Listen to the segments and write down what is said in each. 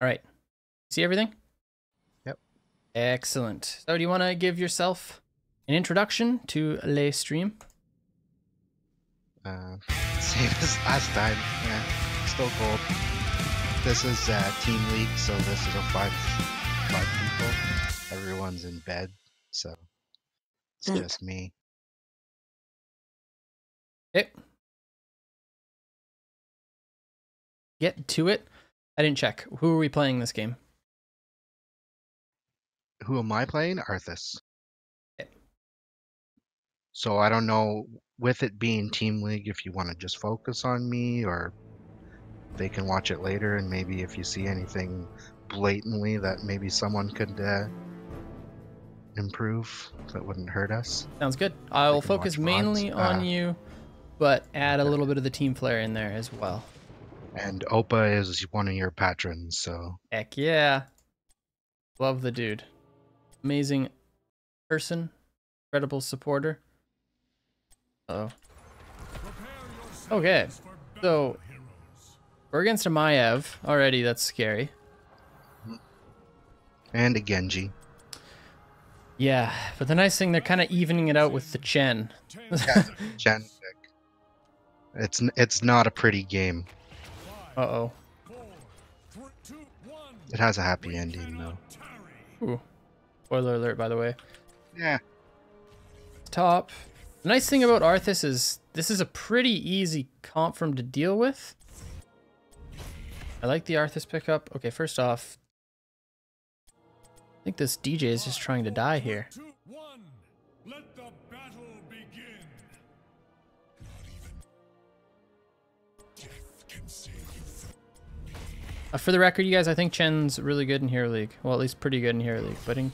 All right. See everything? Yep. Excellent. So do you want to give yourself an introduction to Le Stream? Uh, same as last time. Yeah, still gold. This is uh, team league, so this is a five five people. Everyone's in bed, so it's Mm. just me. Okay. Get to it. I didn't check. Who are we playing this game? Who am I playing? Arthas. Okay. So I don't know, with it being team league, if you want to just focus on me, or they can watch it later, and maybe if you see anything blatantly that maybe someone could uh, improve, that wouldn't hurt us. Sounds good. I will focus mainly on Ah. you, but add a little bit of the team flair in there as well. And Opa is one of your patrons, so Heck yeah. Love the dude. Amazing person. Incredible supporter. Oh. Okay. So we're against a Maiev. Already that's scary. and a Genji. Yeah, but the nice thing they're kind of evening it out with the Chen. Chen. It's it's not a pretty game. Uh-oh. It has a happy ending though. Ooh. Spoiler alert by the way. Yeah. top. The nice thing about Arthas is this is a pretty easy comp for him to deal with. I like the Arthas pickup. Okay, first off, I think this DJ is just trying to die here. Uh, for the record, you guys, I think Chen's really good in Hero League. Well, at least pretty good in Hero League. But in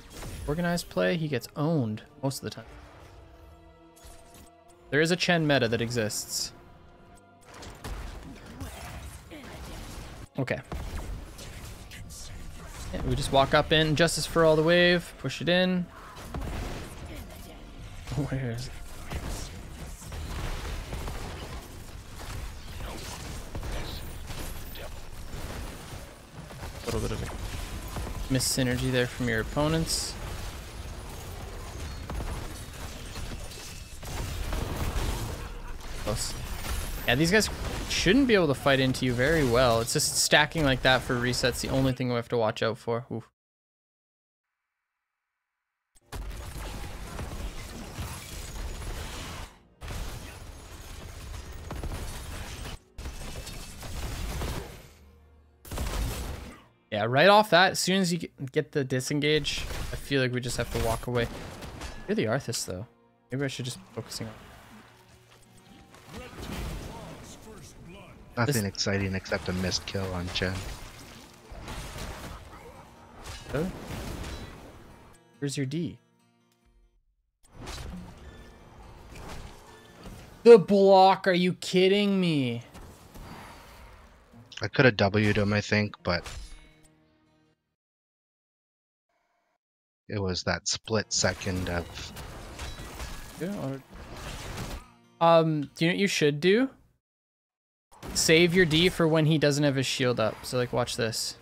organized play, he gets owned most of the time. There is a Chen meta that exists. Okay. Yeah, we just walk up in, Justice for all the wave, push it in. Where is it? Miss synergy there from your opponents. Yeah, these guys shouldn't be able to fight into you very well. It's just stacking like that for resets the only thing we have to watch out for. Oof. Yeah, right off that, as soon as you get- the disengage, I feel like we just have to walk away. You're the Arthas, though. Maybe I should just be focusing on. Nothing exciting except a missed kill on Chen. Oh. Where's your D? The block, are you kidding me? I could have W'd him, I think, but it was that split second of Yeah, or- Um, do you know what you should do? Save your D for when he doesn't have his shield up. So like watch this.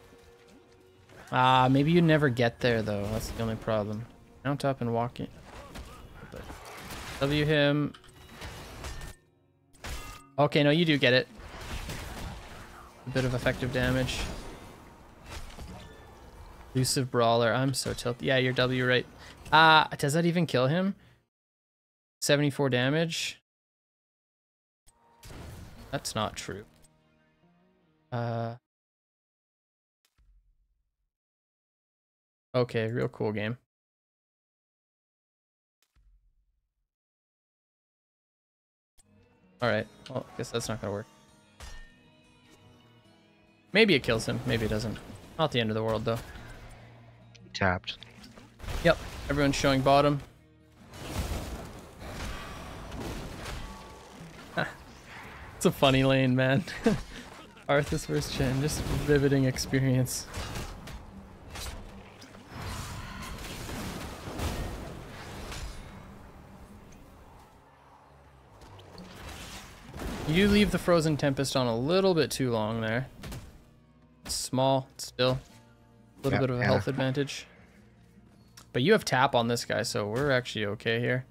Ah, maybe you never get there though. That's the only problem. Mount up and walk in. W him. Okay, no, you do get it. A bit of effective damage. Elusive Brawler. I'm so tilted. Yeah, you're W right. Ah, does that even kill him? 74 damage. That's not true. Uh. Okay, real cool game. Alright, well, I guess that's not gonna work. Maybe it kills him, maybe it doesn't. Not the end of the world, though. Tapped. Yep, everyone's showing bottom. it's a funny lane, man. Arthas versus Chen, just riveting experience. You leave the Frozen Tempest on a little bit too long there. It's small, still. A little Yeah, bit of a health advantage. But you have tap on this guy, so we're actually okay here.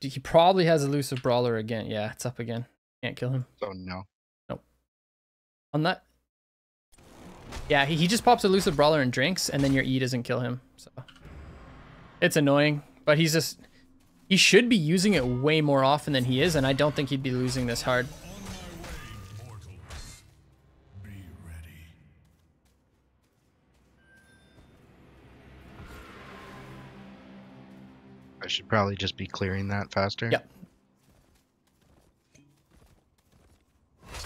He probably has elusive brawler again. Yeah, it's up again. Can't kill him. Oh no. Nope. On that. Yeah, he, he just pops elusive brawler and drinks, and then your E doesn't kill him. So it's annoying, but he's just he should be using it way more often than he is, and I don't think he'd be losing this hard. Should probably just be clearing that faster. Yep.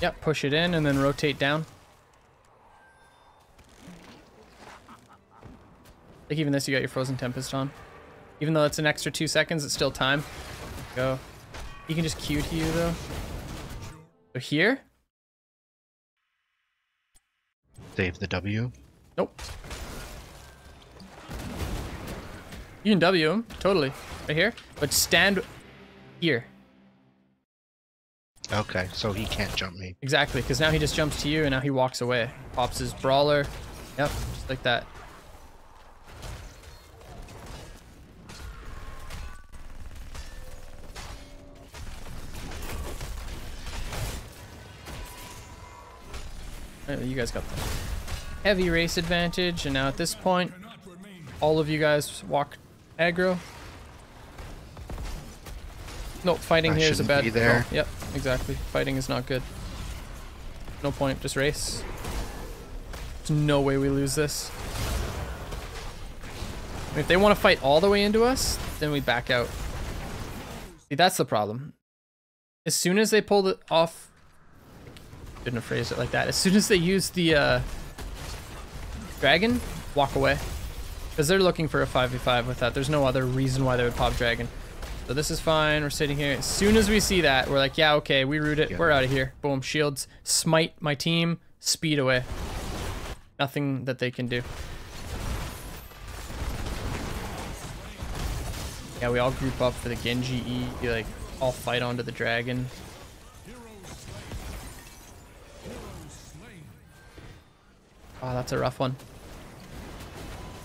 Yep, push it in and then rotate down. Like even this, you got your Frozen Tempest on. Even though it's an extra two seconds, it's still time. Go. You can just Q to you though. So here? Save the W. Nope. You can W him, totally. Right here. But stand here. Okay, so he can't jump me. Exactly, because now he just jumps to you and now he walks away. Pops his brawler. Yep, just like that. You guys got the heavy race advantage, and now at this point, all of you guys walk aggro. Nope, fighting I here is a bad be there. call. Yep, exactly. Fighting is not good. No point, just race. There's no way we lose this. I mean, if they want to fight all the way into us, then we back out. See, that's the problem. As soon as they pull it off, shouldn't phrase it like that. As soon as they use the uh, dragon, walk away. Because they're looking for a 5v5 with that. There's no other reason why they would pop dragon. So this is fine. We're sitting here. As soon as we see that, we're like, yeah, okay, we root it. Yeah. We're out of here. Boom, shields, smite my team, speed away. Nothing that they can do. Yeah, we all group up for the Genji E. You, like, all fight onto the dragon. Oh, that's a rough one.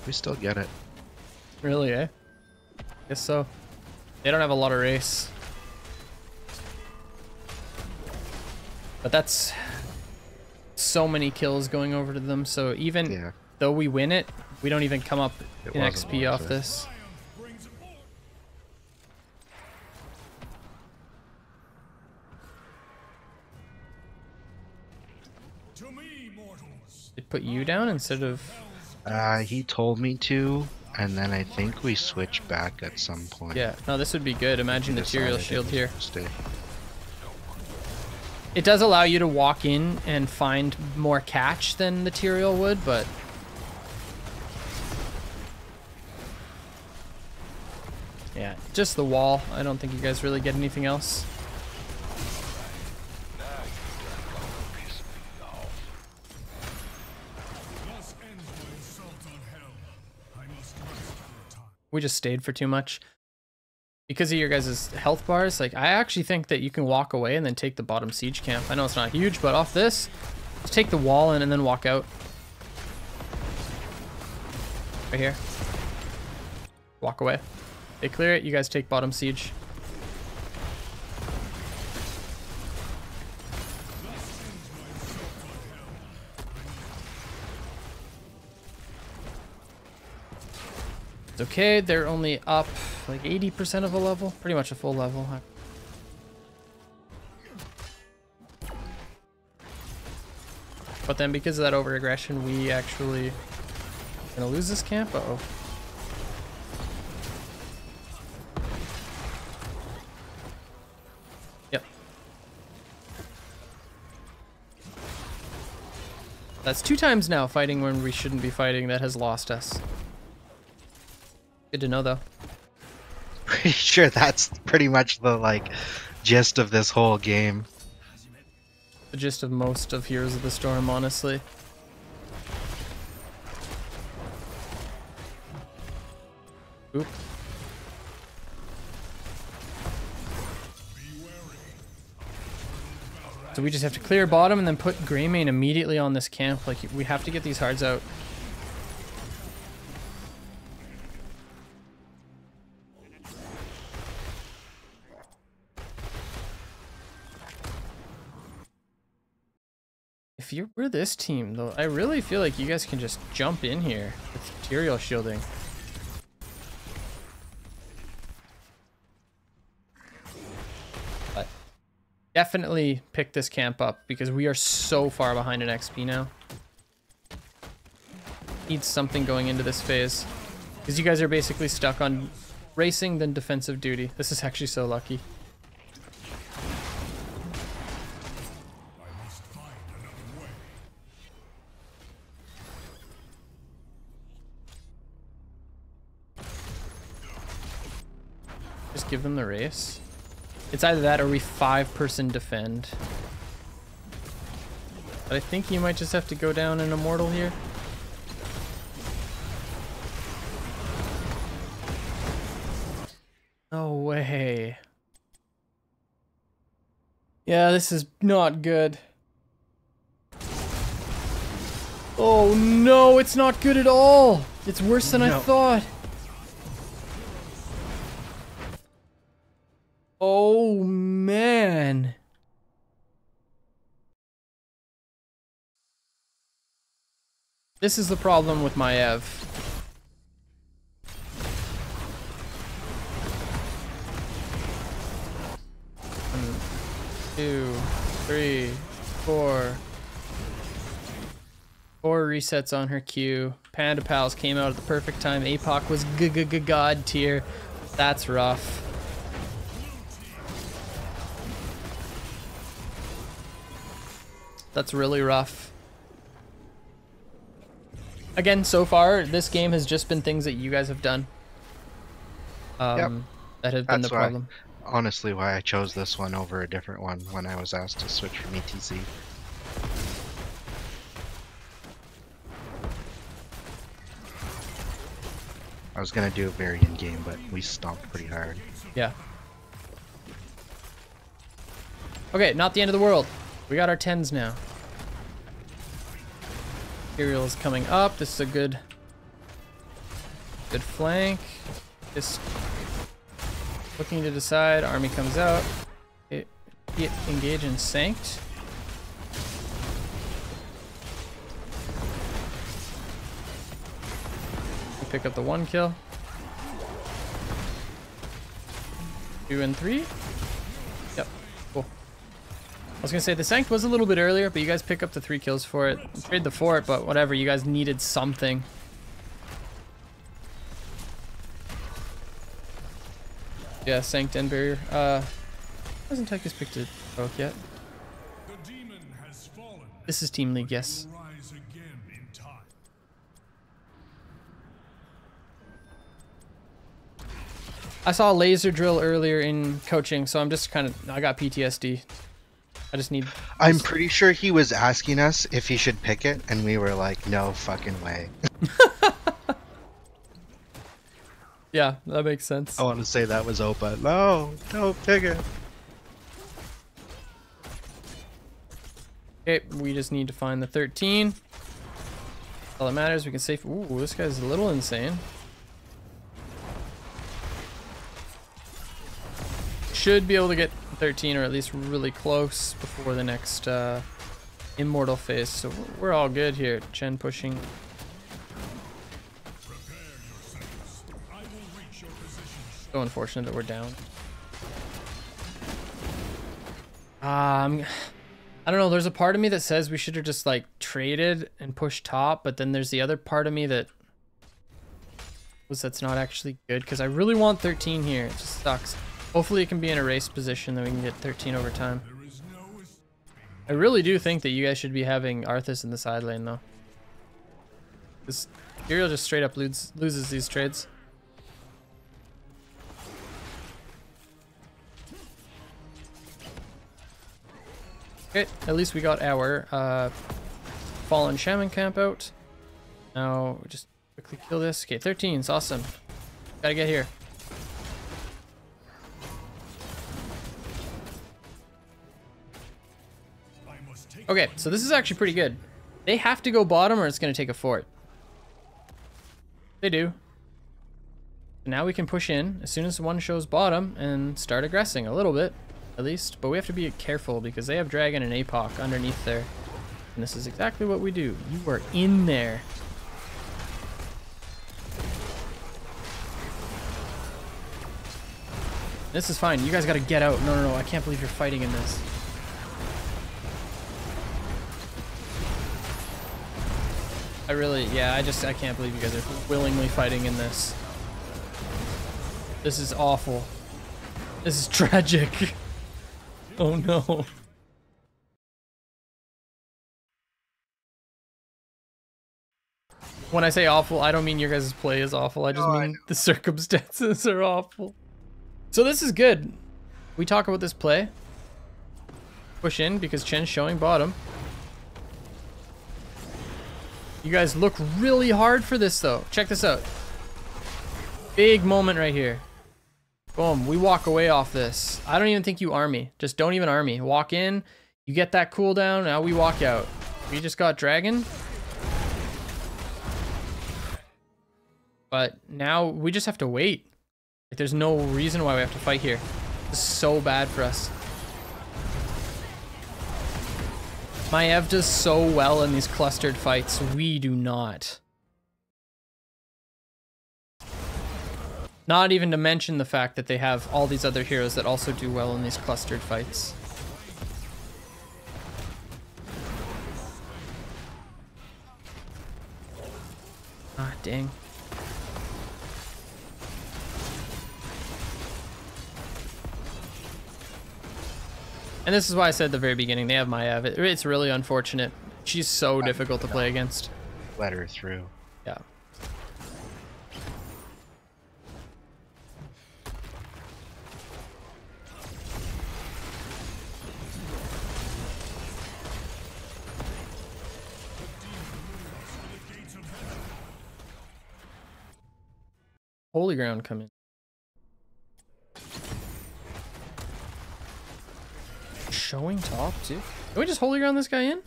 We still get it. Really, eh? Guess so. They don't have a lot of race. But that's so many kills going over to them, so even Yeah. though we win it, we don't even come up It in XP off it. this. brings more. To me, mortals. They put you down instead of Uh, he told me to, and then I think we switch back at some point. yeah. No, this would be good. Imagine the material shield here. Stay. It does allow you to walk in and find more catch than the Tyrael would, but yeah, just the wall. I don't think you guys really get anything else. We just stayed for too much. Because of your guys' health bars, like I actually think that you can walk away and then take the bottom siege camp. I know it's not huge, but off this, just take the wall in and then walk out. Right here. Walk away. They clear it, you guys take bottom siege. It's okay, they're only up like 80% of a level, pretty much a full level. But then because of that over aggression, we actually gonna lose this camp. Uh oh. Yep. That's two times now fighting when we shouldn't be fighting that has lost us. Good to know though. pretty sure that's pretty much the like gist of this whole game. The gist of most of Heroes of the Storm, honestly. Oop. So we just have to clear bottom and then put Greymane immediately on this camp. Like, we have to get these hards out. This team, though, I really feel like you guys can just jump in here with material shielding. But definitely pick this camp up because we are so far behind in XP now. Need something going into this phase. Because you guys are basically stuck on racing then defensive duty. This is actually so lucky. Give them the race. It's either that or we five person defend. But I think you might just have to go down an immortal here. No way. Yeah, this is not good. Oh no, it's not good at all. It's worse than I thought. Oh man. This is the problem with Maiev. One, two, three, four. Four resets on her Q. Panda Pals came out at the perfect time. APOC was g g g god tier. That's rough. That's really rough. Again, so far, this game has just been things that you guys have done. Um, That have been That's the why- problem. Honestly, why I chose this one over a different one when I was asked to switch from ETC. I was gonna do a Varian game, but we stomped pretty hard. Yeah. Okay, not the end of the world. We got our tens now. Imperial is coming up. This is a good, good flank. Just looking to decide. Army comes out. It, it engage in Sanct. We pick up the one kill. Two and three. I was gonna say the Sanct was a little bit earlier, but you guys pick up the three kills for it. Trade the fort, but whatever. You guys needed something. Yeah, Sanct and Barrier. Uh, hasn't Tychus picked it both yet? This is Team League, yes. I saw a laser drill earlier in coaching, so I'm just kind of I got PTSD. I just need I'm pretty sure he was asking us if he should pick it, and we were like, no fucking way. yeah, that makes sense. I want to say that was Opa. No, don't pick it. Okay, we just need to find the 13. All that matters, we can save. Ooh, this guy's a little insane. Should be able to get 13 or at least really close before the next uh, immortal phase. So we're all good here. Chen pushing. So unfortunate that we're down. Um, I don't know. There's a part of me that says we should have just like traded and pushed top, but then there's the other part of me that was that's not actually good because I really want 13 here. It just sucks. Hopefully it can be in a race position that we can get 13 over time. I really do think that you guys should be having Arthas in the side lane though. This Uriel just straight up loses, loses these trades. Okay, at least we got our uh, Fallen Shaman camp out. Now, just quickly kill this. Okay, thirteen. It's awesome. Gotta get here. Okay, so this is actually pretty good. They have to go bottom or it's going to take a fort. They do. Now we can push in as soon as one shows bottom and start aggressing a little bit, at least. But we have to be careful because they have Dragon and APOC underneath there. And this is exactly what we do. You are in there. This is fine. You guys got to get out. No, no, no. I can't believe you're fighting in this. I really, yeah, I just, I can't believe you guys are willingly fighting in this. This is awful. This is tragic. Oh no. When I say awful, I don't mean your guys' play is awful. I just No, I mean the circumstances are awful. So this is good. We talk about this play. Push in because Chen's showing bottom. You guys look really hard for this though. Check this out. Big moment right here. Boom, we walk away off this. I don't even think you army. Just don't even army. Walk in, you get that cooldown, now we walk out. We just got dragon. But now we just have to wait. Like, there's no reason why we have to fight here. This is so bad for us. Maiev does so well in these clustered fights. We do not. Not even to mention the fact that they have all these other heroes that also do well in these clustered fights. Ah, dang. And this is why I said at the very beginning, they have. It, it's really unfortunate. She's so difficult to play against. Let her through. Yeah. Holy ground come in. Showing top too. Can we just holy ground this guy in?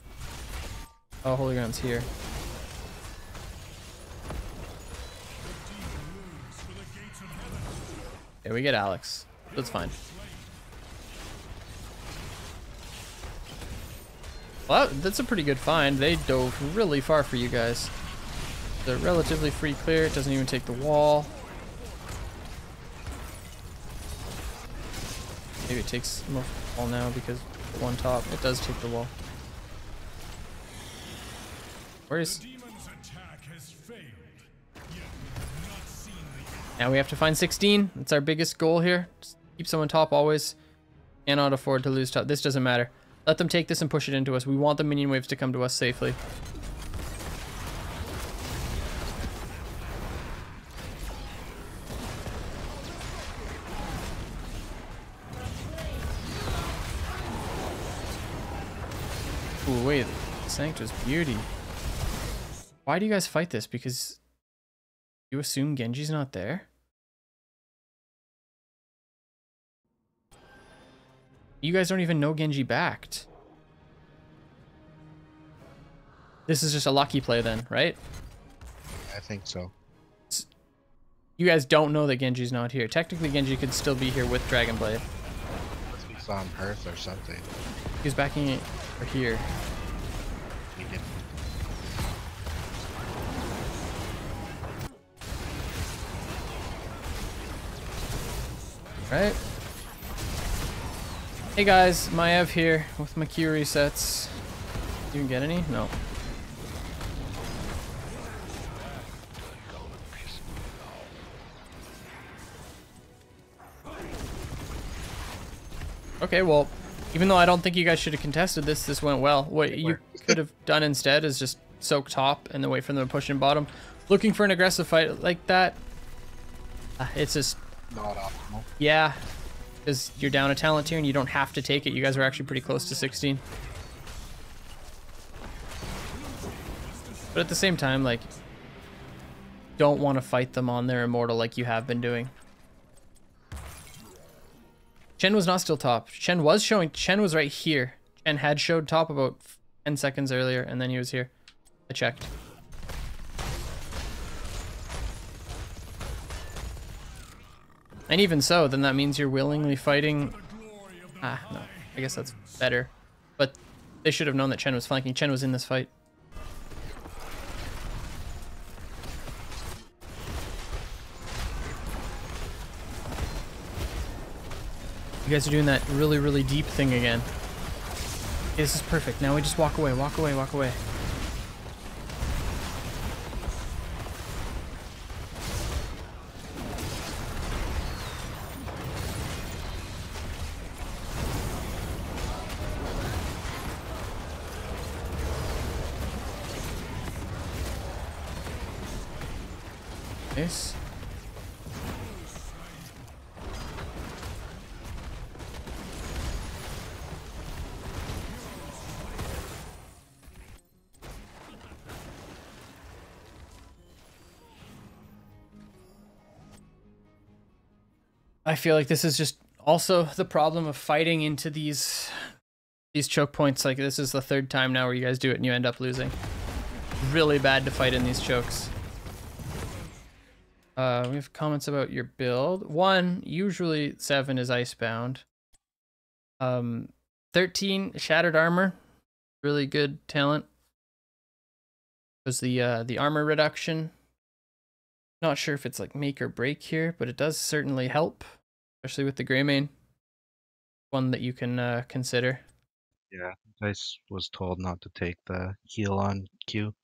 Oh, holy ground's here. Yeah, we get Alex. That's fine. Well, that's a pretty good find. They dove really far for you guys. They're relatively free clear. It doesn't even take the wall. Maybe it takes of wall now because one top. It does take the wall. Where is... Now we have to find 16. It's our biggest goal here. Just keep someone top always. Cannot afford to lose top. This doesn't matter. Let them take this and push it into us. We want the minion waves to come to us safely. Sanctus Beauty. Why do you guys fight this? Because you assume Genji's not there? You guys don't even know Genji backed. This is just a lucky play then, right? I think so. You guys don't know that Genji's not here. Technically, Genji could still be here with Dragon Blade. Unless we saw him Earth or something. He's backing it here. Right? Hey guys, Maiev here with my Q resets. You get any? No. Okay, well, even though I don't think you guys should have contested this, this went well. Wait, you could have done instead is just soak top and then wait for them to push in bottom. Looking for an aggressive fight like that, uh, it's just not optimal. Yeah, because you're down a talent here and you don't have to take it. You guys are actually pretty close to 16. But at the same time, like, don't want to fight them on their immortal like you have been doing. Chen was not still top. Chen was showing. Chen was right here. Chen had showed top about 10 seconds earlier, and then he was here. I checked. And even so, then that means you're willingly fighting. Ah, no. I guess that's better. But they should have known that Chen was flanking. Chen was in this fight. You guys are doing that really, really deep thing again. This is perfect. Now we just walk away, walk away, walk away. I feel like this is just also the problem of fighting into these these choke points. Like this is the third time now where you guys do it and you end up losing. Really bad to fight in these chokes. Uh, we have comments about your build. One, usually seven is icebound. Um, thirteen shattered armor, really good talent. Was the uh the armor reduction. Not sure if it's like make or break here, but it does certainly help, especially with the Greymane. One that you can uh, consider. Yeah, I was told not to take the heal on Q.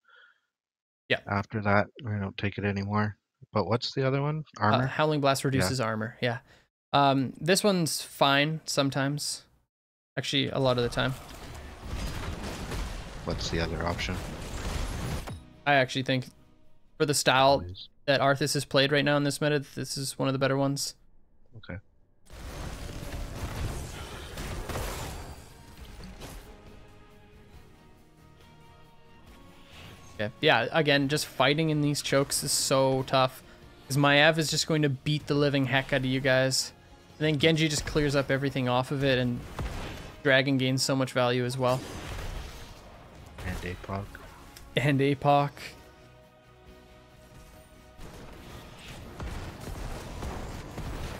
Yeah. After that, I don't take it anymore. But what's the other one? Uh, Armor? Howling Blast reduces armor. Yeah. Um, this one's fine sometimes. Actually, a lot of the time. what's the other option? I actually think for the style please? that Arthas is played right now in this meta, this is one of the better ones. Okay. Yeah, yeah. Again, just fighting in these chokes is so tough. Because Maiev is just going to beat the living heck out of you guys. And then Genji just clears up everything off of it, and Dragon gains so much value as well. And APOC. And APOC.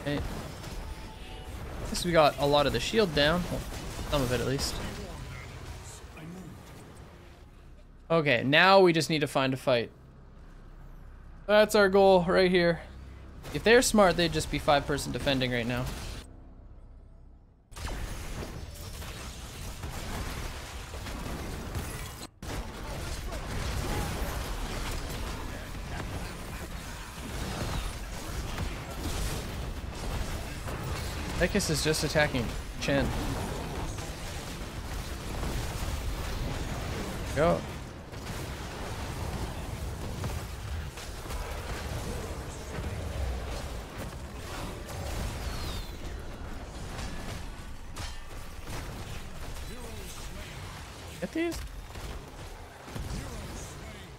Okay. Guess we got a lot of the shield down. Well, some of it at least. Okay, now we just need to find a fight. That's our goal right here. If they're smart, they'd just be five person defending right now. Ekis is just attacking Chen. Go. Get these?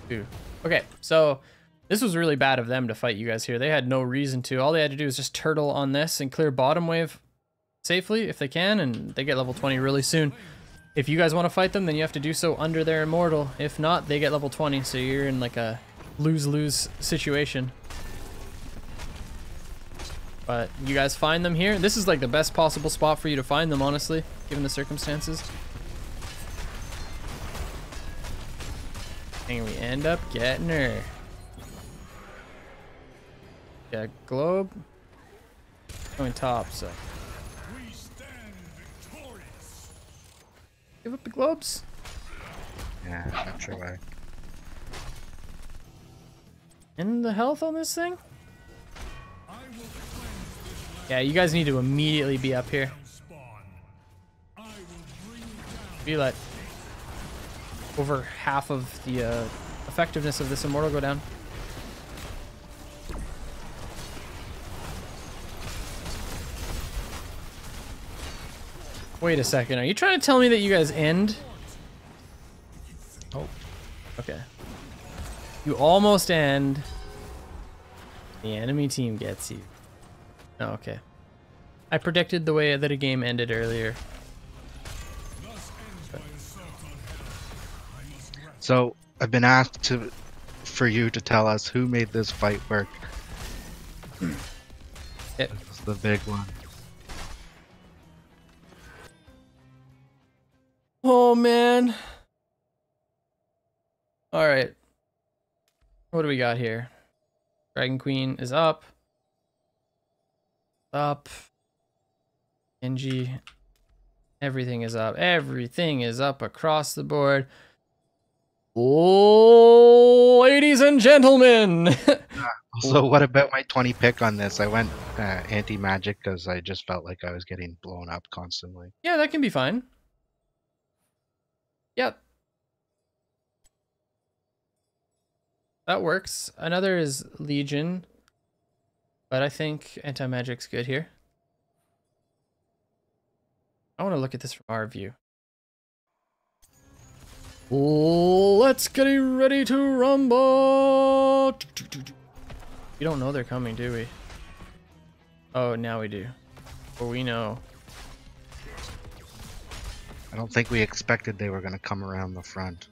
Two. Okay, so this was really bad of them to fight you guys here. They had no reason to. All they had to do was just turtle on this and clear bottom wave safely if they can, and they get level 20 really soon. If you guys want to fight them, then you have to do so under their immortal. If not, they get level 20, so you're in like a lose-lose situation. But you guys find them here. This is like the best possible spot for you to find them, honestly, given the circumstances. And we end up getting her. Yeah, globe. Going top, so. We stand victorious. Give up the globes. Yeah, not sure why. And the health on this thing? I will cleanse this Yeah, you guys need to immediately be up here. land spawn. I will bring down Be let over half of the uh, effectiveness of this immortal go down. Wait a second, are you trying to tell me that you guys end? Oh. Okay. You almost end. The enemy team gets you. Oh, okay. I predicted the way that a game ended earlier. So I've been asked to for you to tell us who made this fight work. Hmm. It, This the big one. oh man. All right. What do we got here? Dragon Queen is up. Up. Genji. Everything is up. Everything is up across the board. Oh, ladies and gentlemen. So what about my 20 pick on this? I went uh, anti-magic because I just felt like I was getting blown up constantly. yeah, that can be fine. Yep. That works. Another is Legion. But I think anti-magic's good here. I want to look at this from our view. Let's get ready to rumble. We don't know they're coming, do we? Oh, now we do. Or we know. I don't think we expected they were going to come around the front.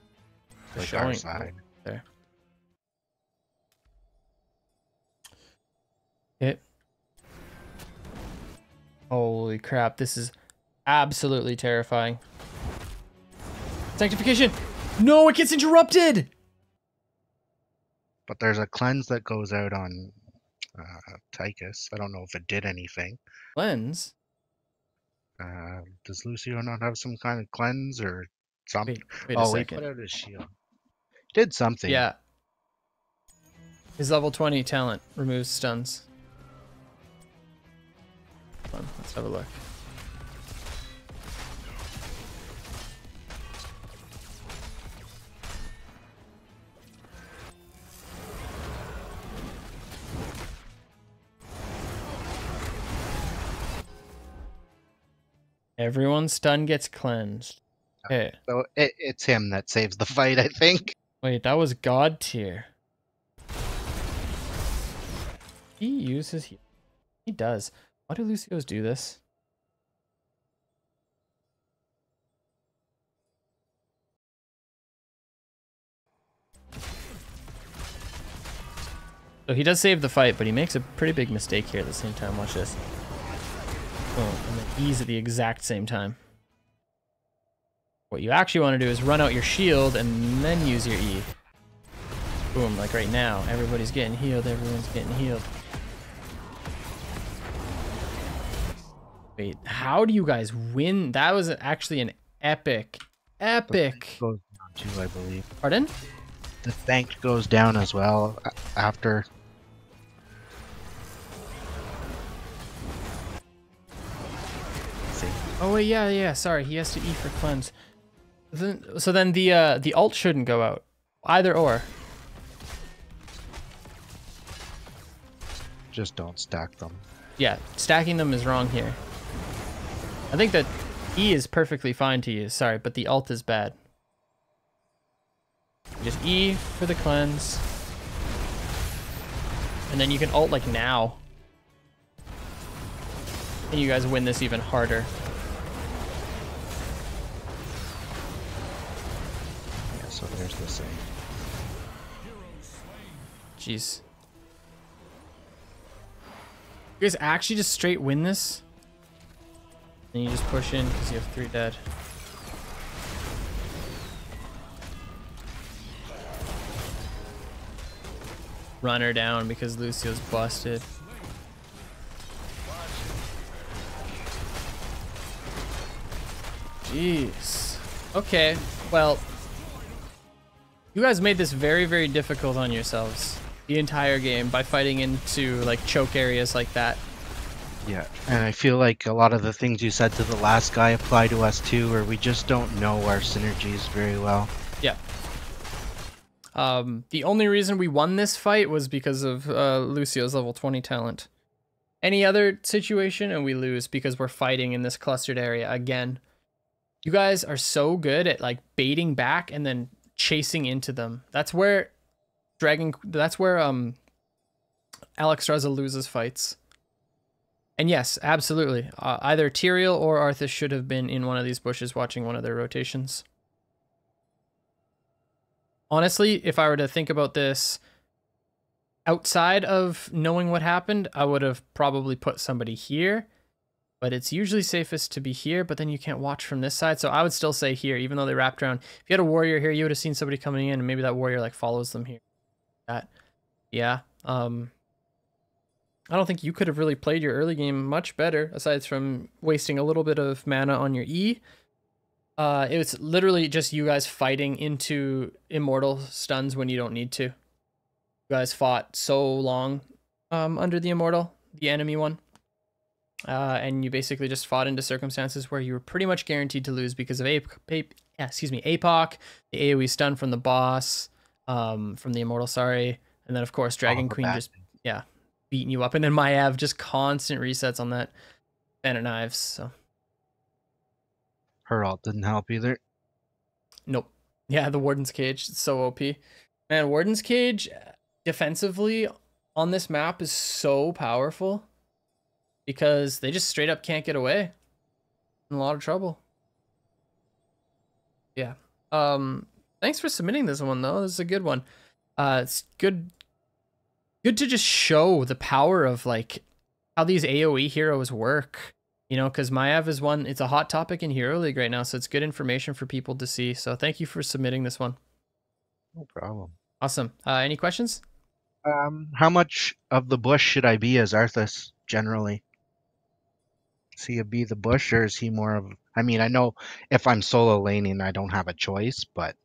They're Like our side. There. Hit. Holy crap, this is absolutely terrifying. Sanctification! No, it gets interrupted! But there's a cleanse that goes out on uh, Tychus. I don't know if it did anything. Cleanse? Uh, does Lucio not have some kind of cleanse or something? Wait, wait a oh, he put out his shield. Did something. Yeah. His level 20 talent removes stuns. Hold on, let's have a look. Everyone's stun gets cleansed. Okay. So it, it's him that saves the fight, I think. Wait, that was God tier. He uses he, he does. Why do Lucios do this? So he does save the fight, but he makes a pretty big mistake here at the same time. Watch this. Boom, E's at the exact same time. What you actually want to do is run out your shield and then use your E. Boom, like right now. Everybody's getting healed, everyone's getting healed. Wait, how do you guys win? That was actually an epic, epic. Goes down too, I believe. Pardon? The thank goes down as well after. Oh wait, yeah, yeah. Sorry, he has to E for cleanse. Then, so then the uh, the alt shouldn't go out. Either or. just don't stack them. Yeah, stacking them is wrong here. I think that E is perfectly fine to use. Sorry, but the alt is bad. Just E for the cleanse. And then you can alt like now. And you guys win this even harder. So there's the same. Jeez. You guys actually just straight win this? And you just push in because you have three dead. Run her down because Lucio's busted. Jeez. Okay, well, you guys made this very, very difficult on yourselves the entire game by fighting into like choke areas like that. Yeah, and I feel like a lot of the things you said to the last guy apply to us too, where we just don't know our synergies very well. Yeah. Um, the only reason we won this fight was because of uh, Lucio's level 20 talent. Any other situation and we lose because we're fighting in this clustered area again. You guys are so good at like baiting back and then chasing into them. That's where Dragon. That's where um Alexstrasza loses fights. And yes, absolutely. Uh, either Tyrael or Arthas should have been in one of these bushes watching one of their rotations. Honestly, if I were to think about this outside of knowing what happened, I would have probably put somebody here. But it's usually safest to be here, but then you can't watch from this side. So I would still say here, even though they wrapped around. If you had a warrior here, you would have seen somebody coming in, and maybe that warrior like follows them here. That, yeah. Um, I don't think you could have really played your early game much better, aside from wasting a little bit of mana on your E. Uh, it was literally just you guys fighting into immortal stuns when you don't need to. You guys fought so long um, under the immortal, the enemy one. Uh, and you basically just fought into circumstances where you were pretty much guaranteed to lose because of yeah, excuse me, APOC, the AoE stun from the boss, um, from the immortal, sorry, and then of course Dragon All the Queen just yeah beating you up, and then Maiev just constant resets on Fan of Knives. So Her ult didn't help either. Nope. Yeah, the Warden's Cage. It's so OP. Man, Warden's Cage uh, defensively on this map is so powerful because they just straight up can't get away. In a lot of trouble. Yeah. Um thanks for submitting this one though. This is a good one. Uh it's good good to just show the power of like how these AoE heroes work. You know, because Maiev is one, it's a hot topic in Hero League right now, so it's good information for people to see. So thank you for submitting this one. No problem. Awesome. Uh, any questions? Um, how much of the bush should I be as Arthas generally? Is he a be the bush, or is he more of? I mean, I know if I'm solo laning, I don't have a choice, but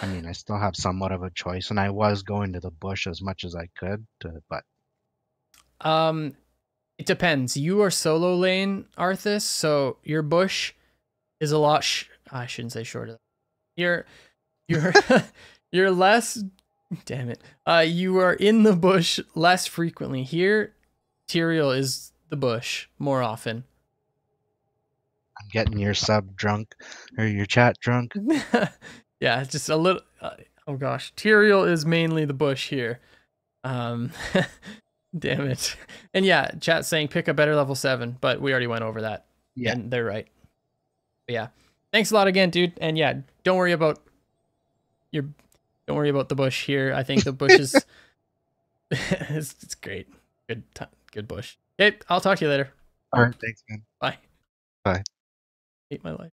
I mean, I still have somewhat of a choice, and I was going to the bush as much as I could, to, but Um, it depends. You are solo lane, Arthas, so your bush is a lot. Sh- I shouldn't say shorter. You're, you're, you're less. Damn it. Uh, you are in the bush less frequently. Here, Tyrael is the bush more often. I'm getting your sub drunk or your chat drunk. yeah, just a little. Uh, oh gosh, Tyrael is mainly the bush here. Um, damn it. And yeah, chat saying pick a better level seven, but we already went over that. Yeah. and they're right. But yeah, thanks a lot again, dude. And yeah, don't worry about your. Don't worry about the bush here. I think the bush is. it's, it's great. Good time. Good bush. Okay, I'll talk to you later. All right, thanks, man. Bye. Bye. Hate my life.